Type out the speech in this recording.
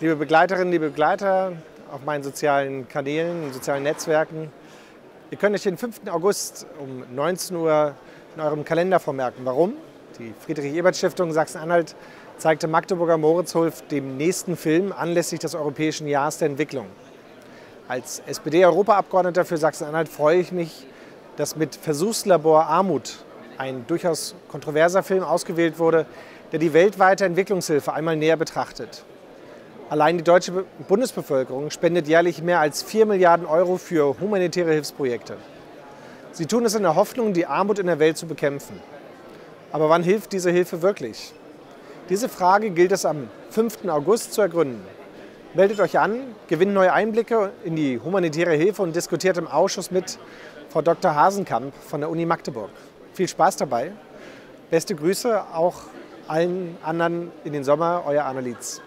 Liebe Begleiterinnen, liebe Begleiter auf meinen sozialen Kanälen, sozialen Netzwerken, ihr könnt euch den 5. August um 19 Uhr in eurem Kalender vermerken. Warum? Die Friedrich-Ebert-Stiftung Sachsen-Anhalt zeigte Magdeburger Moritzhulf dem nächsten Film anlässlich des Europäischen Jahres der Entwicklung. Als SPD-Europaabgeordneter für Sachsen-Anhalt freue ich mich, dass mit Versuchslabor Armut ein durchaus kontroverser Film ausgewählt wurde, der die weltweite Entwicklungshilfe einmal näher betrachtet. Allein die deutsche Bundesbevölkerung spendet jährlich mehr als 4 Milliarden Euro für humanitäre Hilfsprojekte. Sie tun es in der Hoffnung, die Armut in der Welt zu bekämpfen. Aber wann hilft diese Hilfe wirklich? Diese Frage gilt es am 5. August zu ergründen. Meldet euch an, gewinnt neue Einblicke in die humanitäre Hilfe und diskutiert im Ausschuss mit Frau Dr. Hasenkamp von der Uni Magdeburg. Viel Spaß dabei. Beste Grüße auch allen anderen in den Sommer, euer Annelies.